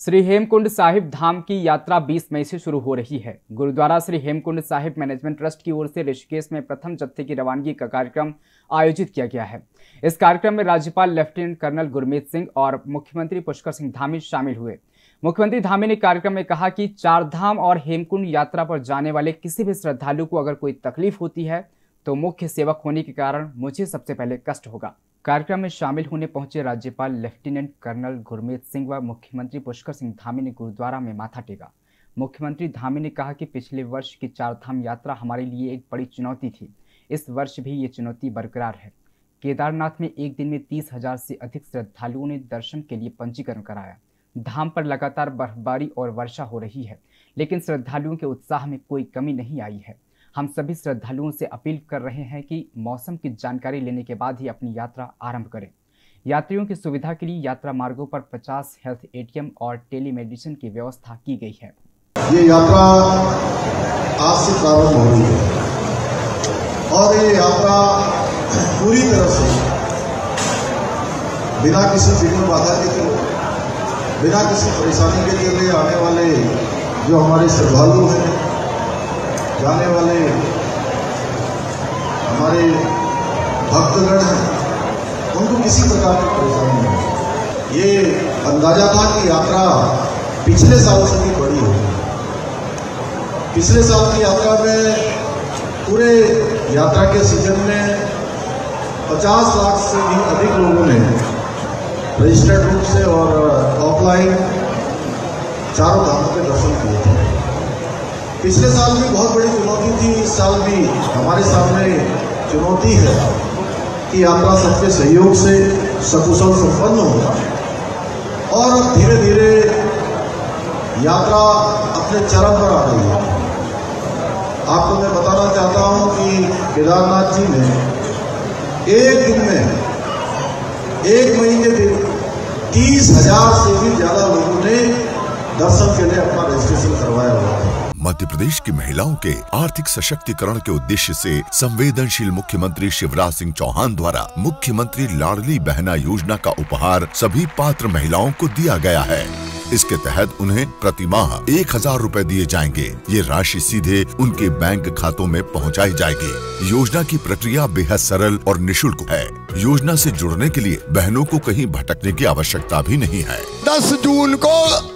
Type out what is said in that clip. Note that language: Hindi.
श्री हेमकुंड साहिब धाम की यात्रा 20 मई से शुरू हो रही है। गुरुद्वारा श्री हेमकुंड साहिब मैनेजमेंट ट्रस्ट की ओर से ऋषिकेश में प्रथम जत्थे की रवानगी का कार्यक्रम आयोजित किया गया है। इस कार्यक्रम में राज्यपाल लेफ्टिनेंट कर्नल गुरमीत सिंह और मुख्यमंत्री पुष्कर सिंह धामी शामिल हुए। मुख्यमंत्री धामी ने कार्यक्रम में कहा कि चार धाम और हेमकुंड यात्रा पर जाने वाले किसी भी श्रद्धालु को अगर कोई तकलीफ़ होती है तो मुख्य सेवक होने के कारण मुझे सबसे पहले कष्ट होगा। कार्यक्रम में शामिल होने पहुँचे राज्यपाल लेफ्टिनेंट कर्नल गुरमीत सिंह व मुख्यमंत्री पुष्कर सिंह धामी ने गुरुद्वारा में माथा टेका। मुख्यमंत्री धामी ने कहा कि पिछले वर्ष की चारधाम यात्रा हमारे लिए एक बड़ी चुनौती थी। इस वर्ष भी ये चुनौती बरकरार है। केदारनाथ में एक दिन में तीस हज़ार से अधिक श्रद्धालुओं ने दर्शन के लिए पंजीकरण कराया। धाम पर लगातार बर्फबारी और वर्षा हो रही है, लेकिन श्रद्धालुओं के उत्साह में कोई कमी नहीं आई है। हम सभी श्रद्धालुओं से अपील कर रहे हैं कि मौसम की जानकारी लेने के बाद ही अपनी यात्रा आरंभ करें। यात्रियों की सुविधा के लिए यात्रा मार्गों पर 50 हेल्थ एटीएम और टेलीमेडिसिन की व्यवस्था की गई है। ये यात्रा आज से प्रारंभ हो रही है। और ये यात्रा पूरी तरह से बिना किसी विघ्न बाधा के बिना किसी परेशानी के चले आने वाले जो हमारे श्रद्धालु हैं जाने वाले हमारे भक्तगण हैं, उनको किसी प्रकार की परेशानी नहीं ये अंदाज़ा था कि यात्रा पिछले साल से भी बड़ी होगी पिछले साल की यात्रा में पूरे यात्रा के सीज़न में 50 लाख से भी अधिक लोगों ने रजिस्टर्ड रूप से और ऑफलाइन चारों धामों के दर्शन किए थे। पिछले साल भी बहुत बड़ी चुनौती थी, इस साल भी हमारे सामने चुनौती है कि यात्रा सबके सहयोग से सकुशल संपन्न होगा और धीरे धीरे यात्रा अपने चरम पर आ रही है। आपको मैं बताना चाहता हूँ कि केदारनाथ जी ने एक दिन में, एक महीने के दिन तीस हज़ार से भी ज़्यादा लोगों ने दर्शन के लिए अपना रजिस्ट्रेशन मध्य प्रदेश की महिलाओं के आर्थिक सशक्तिकरण के उद्देश्य से संवेदनशील मुख्यमंत्री शिवराज सिंह चौहान द्वारा मुख्यमंत्री लाडली बहना योजना का उपहार सभी पात्र महिलाओं को दिया गया है। इसके तहत उन्हें प्रति माह एक हज़ार रूपए दिए जाएँगे। ये राशि सीधे उनके बैंक खातों में पहुंचाई जाएगी। योजना की प्रक्रिया बेहद सरल और निशुल्क है। योजना से जुड़ने के लिए बहनों को कहीं भटकने की आवश्यकता भी नहीं है। दस जून को